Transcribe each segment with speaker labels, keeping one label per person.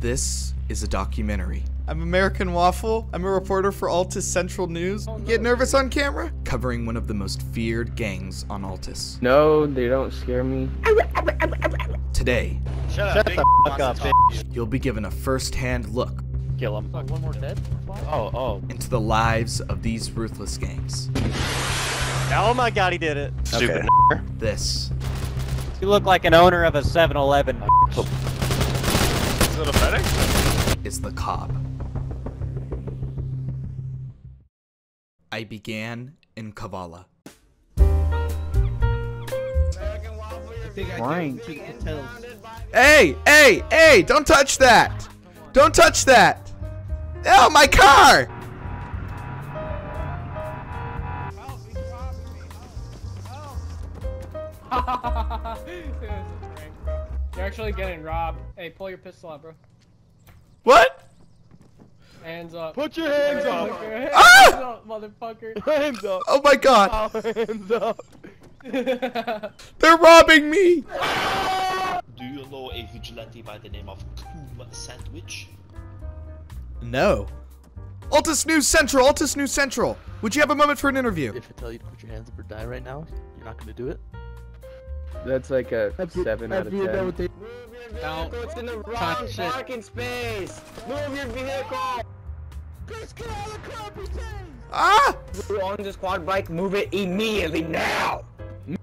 Speaker 1: This is a documentary. I'm American Waffle. I'm a reporter for Altis Central News. Oh, Get nervous on camera? Covering one of the most feared gangs on Altis.
Speaker 2: No, they don't scare me.
Speaker 1: Today,
Speaker 3: Shut,
Speaker 4: Shut
Speaker 3: up,
Speaker 4: the fuck up,
Speaker 3: monster.
Speaker 1: you'll be given a first-hand look
Speaker 4: Kill him.
Speaker 3: Fuck, one more dead?
Speaker 4: Oh, oh.
Speaker 1: into the lives of these ruthless gangs.
Speaker 4: Oh my god, he did it.
Speaker 3: Stupid.
Speaker 1: This
Speaker 4: You look like an owner of a 7-Eleven.
Speaker 3: Is it a medic?
Speaker 1: is the Cobb. I began in Kavala.
Speaker 2: Frank.
Speaker 1: Hey, hey, hey, don't touch that! Don't touch that! Oh, my car!
Speaker 5: You're actually getting robbed. Hey, pull your pistol out, bro.
Speaker 1: What?
Speaker 5: Hands up.
Speaker 4: Put your hands up.
Speaker 5: Hands
Speaker 1: Ah!
Speaker 5: up, motherfucker.
Speaker 4: Hands up.
Speaker 1: Oh my god,
Speaker 4: Hands up.
Speaker 1: they're robbing me!
Speaker 6: Do you know a vigilante by the name of Coom Sandwich?
Speaker 1: No. Altis News Central, Altis News Central. Would you have a moment for an interview?
Speaker 7: If I tell you to put your hands up or die right now, you're not gonna do it.
Speaker 2: That's like a 7 out of 10.
Speaker 5: Don't
Speaker 8: It's in the wrong
Speaker 5: touch it.
Speaker 8: space. Move your vehicle.
Speaker 1: Ah!
Speaker 8: You're on this quad bike. Move it immediately now.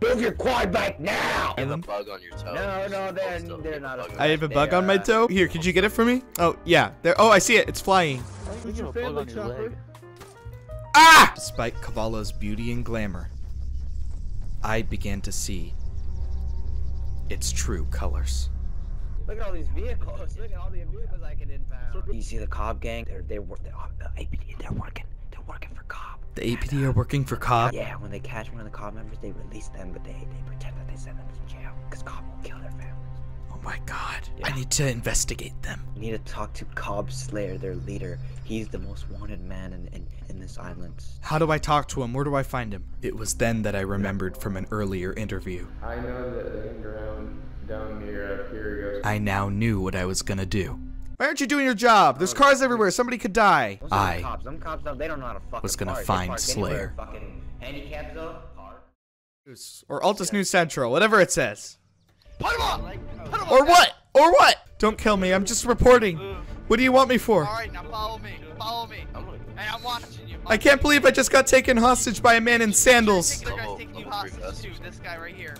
Speaker 8: Move your quad bike now.
Speaker 7: You have a bug on your toe.
Speaker 8: No, no, they're they're not.
Speaker 7: a bug
Speaker 1: I have a bug on my toe. Here, could you get it for me? Oh, yeah. There. Oh, I see it. It's flying.
Speaker 7: your You have a bug on your leg.
Speaker 1: Ah! Despite Kavala's beauty and glamour, I began to see its true colors.
Speaker 8: Look at all these vehicles. Look at all the vehicles I can impound. You see the Cobb gang? They're they're wor- they're, uh, the APD. They're working. They're working for Cobb.
Speaker 1: The APD are working for Cobb.
Speaker 8: Yeah, when they catch one of the Cobb members, they release them, but they they pretend that they send them to jail because Cobb will kill their families.
Speaker 1: Oh my god.
Speaker 8: Yeah.
Speaker 1: I need to investigate them.
Speaker 8: We need to talk to Cobb Slayer, their leader. He's the most wanted man in, in, in this island.
Speaker 1: How do I talk to him? Where do I find him? It was then that I remembered from an earlier interview.
Speaker 2: I know that they hang around down near uh, Pyrgos.
Speaker 1: I now knew what I was gonna do. Why aren't you doing your job? There's cars everywhere. Somebody could die.
Speaker 8: Those are the
Speaker 1: I
Speaker 8: cops. Them cops, they don't know how to fucking
Speaker 1: was gonna
Speaker 8: park.
Speaker 1: Find
Speaker 8: park
Speaker 1: Slayer.
Speaker 8: anywhere. Fucking handicapped though. Park.
Speaker 1: or Altis News Central, whatever it says.
Speaker 3: Put him on! Put him on!
Speaker 1: Or what? Or what? Don't kill me. I'm just reporting. What do you want me for?
Speaker 3: Alright, now follow me. Follow me. Hey, I'm watching you.
Speaker 1: I can't believe I just got taken hostage by a man in sandals.
Speaker 3: think the guy's taking you hostage
Speaker 7: us.
Speaker 3: too. This guy right here.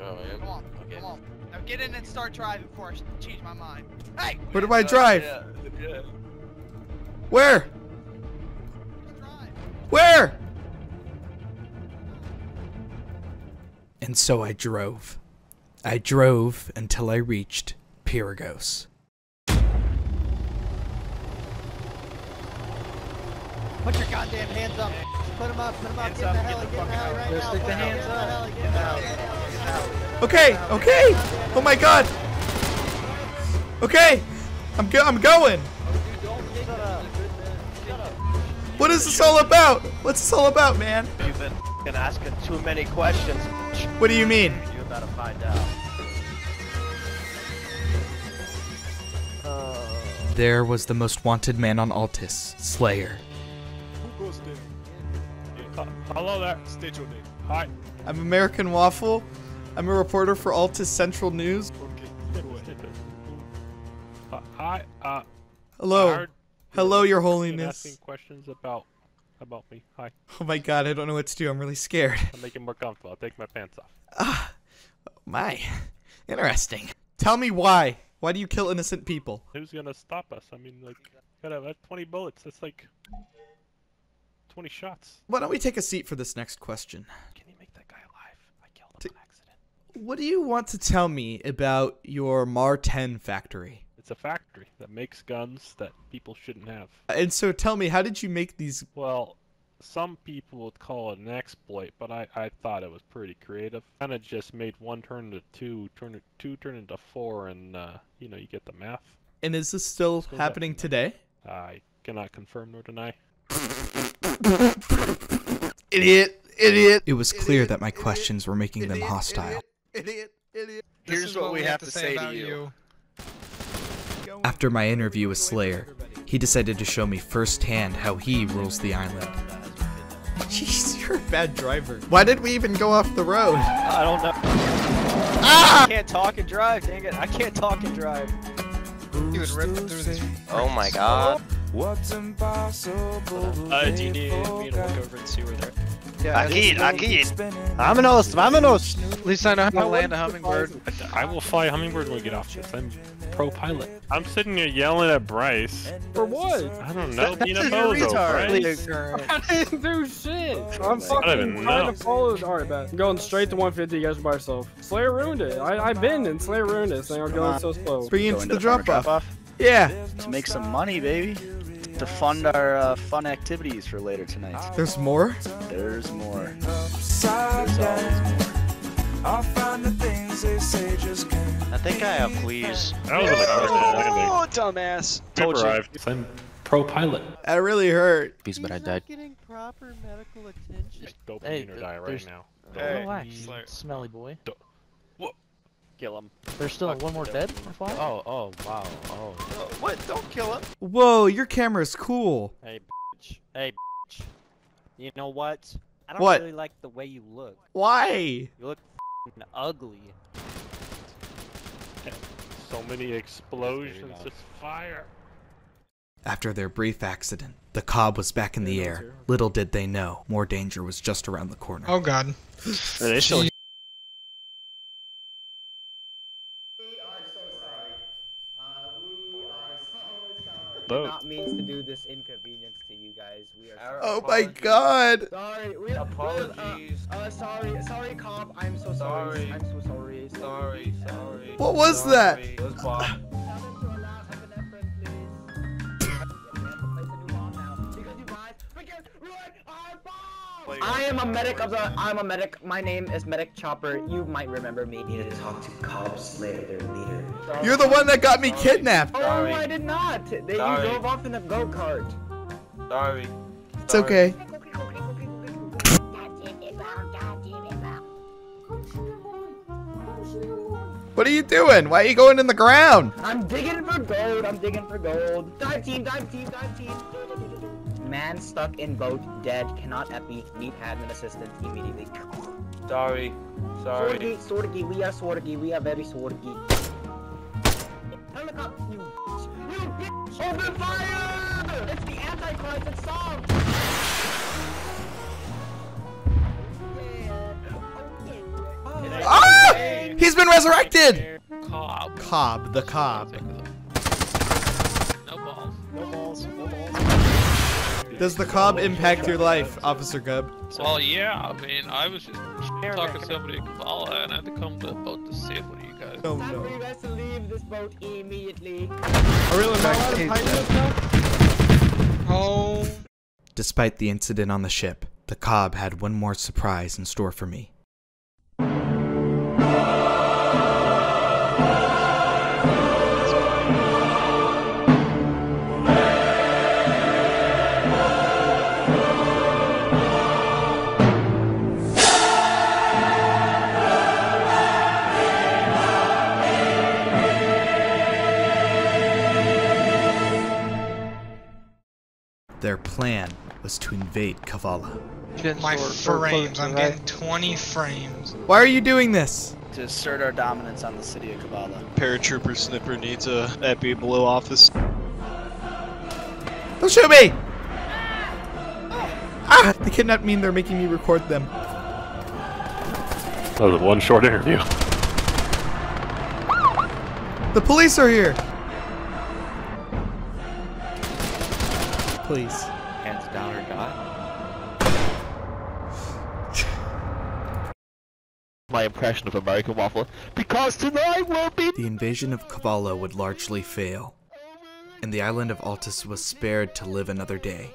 Speaker 7: Oh, man.
Speaker 3: Come on.
Speaker 7: Okay.
Speaker 3: Come on. Now get in and start driving before I change my mind. Hey!
Speaker 1: Where do I drive?
Speaker 7: Yeah, yeah.
Speaker 1: Where?
Speaker 3: Drive.
Speaker 1: Where? And so I drove. I drove until I reached Pyrgos.
Speaker 4: Put your goddamn hands up. Put them up. Put them up.
Speaker 5: Hands
Speaker 4: Get in
Speaker 5: up,
Speaker 4: the
Speaker 5: get
Speaker 4: hell.
Speaker 5: the
Speaker 4: Get in the
Speaker 5: fuck
Speaker 4: hell
Speaker 5: out.
Speaker 4: right now.
Speaker 5: stick the hands up.
Speaker 4: Get in the hell. Get in the hell.
Speaker 1: Okay, okay. Oh my god. Okay. I'm go I'm going.
Speaker 4: Shut up. Shut up.
Speaker 1: What is this all about? What's this all about, man?
Speaker 4: You've been asking too many questions.
Speaker 1: What do you mean?
Speaker 4: You're about to find out.
Speaker 1: There was the most wanted man on Altis, Slayer.
Speaker 9: Hello there, state your name. Hi.
Speaker 1: I'm American Waffle. I'm a reporter for Altis Central News.
Speaker 9: Okay. Uh, hi. Uh,
Speaker 1: Hello. Hello, Your Holiness.
Speaker 9: asking questions about about me. Hi.
Speaker 1: Oh my god, I don't know what to do. I'm really scared.
Speaker 9: I'll make it more comfortable. I'll take my pants off.
Speaker 1: Ah, my. Interesting. Tell me why. Why do you kill innocent people?
Speaker 9: Who's gonna stop us? I mean, like, gotta have uh, 20 bullets. That's like 20 shots.
Speaker 1: Why don't we take a seat for this next question?
Speaker 9: Can you make that guy alive? I killed him
Speaker 1: T-
Speaker 9: on accident.
Speaker 1: What do you want to tell me about your Mar 10 factory?
Speaker 9: It's a factory that makes guns that people shouldn't have.
Speaker 1: And so tell me, how did you make these?
Speaker 9: Well, some people would call it an exploit, but I, I thought it was pretty creative. Kind of just made one turn into two, turn it two turn into four, and uh, you know you get the math.
Speaker 1: And is this still
Speaker 9: Still
Speaker 1: happening today?
Speaker 9: I cannot confirm nor deny.
Speaker 1: Idiot! Idiot! It was clear that my questions were making them hostile. Idiot! Idiot!
Speaker 3: Here's what we have to say to you.
Speaker 1: After my interview with Slayer, he decided to show me firsthand how he rules the island. Jeez, you're a bad driver. Why did we even go off the road?
Speaker 4: I don't know.
Speaker 1: Ah!
Speaker 4: I can't talk and drive, dang it. I can't talk and drive.
Speaker 3: Dude, ripping through this.
Speaker 7: Oh my god. What's impossible?
Speaker 10: Uh, do you need me to look over and see where they're
Speaker 7: Agid, Agid.
Speaker 4: Vámonos, vámonos!
Speaker 3: At least I know how to land a hummingbird.
Speaker 9: I will fly a hummingbird when we get off this. I'm pro pilot. I'm sitting here yelling at Bryce.
Speaker 5: For what?
Speaker 9: I don't know, being a
Speaker 3: You're
Speaker 9: bozo,
Speaker 3: retard.
Speaker 9: Bryce.
Speaker 5: I didn't do shit. I'm fucking
Speaker 9: don't even
Speaker 5: trying to follow. Alright, bet. I'm going straight to 150. You guys are by yourself. Slayer ruined it. I, I've been and Slayer ruined it. Slayer going so slow.
Speaker 1: Bring you into the drop off.
Speaker 10: off
Speaker 1: Yeah,
Speaker 10: to make some money, baby. To fund our uh, fun activities for later tonight.
Speaker 1: there's more.
Speaker 10: There's more. There's always more.
Speaker 7: I think I have please.
Speaker 9: That was an unexpected landing.
Speaker 10: Oh, dumbass. Told you.
Speaker 9: Arrived. I'm pro pilot.
Speaker 1: That really hurt.
Speaker 7: Peace, but I died.
Speaker 4: getting proper medical attention.
Speaker 9: Just dopamine
Speaker 7: Hey,
Speaker 9: or
Speaker 7: th-
Speaker 9: die right
Speaker 7: there's-
Speaker 9: now.
Speaker 7: Don't relax, smelly boy.
Speaker 10: Kill him.
Speaker 7: There's still one more dead. or five?
Speaker 10: Oh, oh, wow. Oh. oh.
Speaker 3: What? Don't kill him.
Speaker 1: Whoa, your camera's cool.
Speaker 4: Hey, bitch. Hey, bitch. You know what? I don't
Speaker 1: What?
Speaker 4: really like the way you look.
Speaker 1: Why?
Speaker 4: You look f***ing ugly.
Speaker 9: So many explosions, it's fire.
Speaker 1: After their brief accident, the cob was back in the air. Little did they know, more danger was just around the corner.
Speaker 3: Oh god.
Speaker 10: They
Speaker 9: Boat.
Speaker 8: Not means to do this inconvenience to you guys. We are
Speaker 1: Oh my god!
Speaker 8: sorry. We
Speaker 2: Apologies.
Speaker 8: Uh, uh, sorry, sorry, cop. I'm so sorry.
Speaker 2: Sorry.
Speaker 8: I'm so sorry.
Speaker 2: Sorry, sorry.
Speaker 1: What was that?
Speaker 2: It was Bob.
Speaker 8: I am a medic of the. I'm a medic. My name is Medic Chopper. You might remember me. You need to talk to Cobb Slayer, their leader.
Speaker 1: You're the one that got me kidnapped!
Speaker 8: Oh,
Speaker 2: Sorry.
Speaker 8: I did not. They you drove off in a go kart.
Speaker 2: Sorry.
Speaker 1: It's okay. What are you doing? Why are you going in the ground?
Speaker 8: I'm digging for gold. I'm digging for gold. Dive team, dive team, dive team. Man stuck in boat, dead. Cannot epi. Need admin assistance immediately.
Speaker 2: Sorry. Sorry.
Speaker 8: Swordy, swordy. We are swordy. We are very swordy. Helicopter, you bitch. You bitch. Open fire! It's the Antichrist. It's solved.
Speaker 1: He's been resurrected!
Speaker 10: Cobb.
Speaker 1: Cobb, the Cobb.
Speaker 10: No balls. No balls. No balls.
Speaker 1: Does the Cobb impact your life, Officer Gubb?
Speaker 10: Well, yeah. I mean, I was just talking to somebody at Kavala, and I had to come to the boat to see what you guys.
Speaker 1: Oh no.
Speaker 8: you guys to leave this boat immediately.
Speaker 5: Are we allowed to pilot this now?
Speaker 3: Oh.
Speaker 1: Despite the incident on the ship, the Cobb had one more surprise in store for me. Their plan was to invade Kavala.
Speaker 3: My frames. I'm getting 20 frames.
Speaker 1: Why are you doing this?
Speaker 10: To assert our dominance on the city of Kavala.
Speaker 11: Paratrooper Snipper needs a epi below office.
Speaker 1: Don't shoot me! Ah! They kidnapped me and they're making me record them.
Speaker 9: That was one short interview.
Speaker 1: The police are here! Please.
Speaker 7: Hands down or die. My impression of American Waffle. Because tonight will be.
Speaker 1: The invasion of Kavala would largely fail, and the island of Altis was spared to live another day.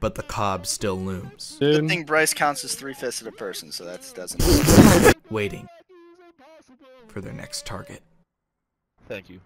Speaker 1: But the Cobb still looms,
Speaker 10: Good thing Bryce counts as three fifths of a person, so that doesn't.
Speaker 1: waiting for their next target.
Speaker 7: Thank you.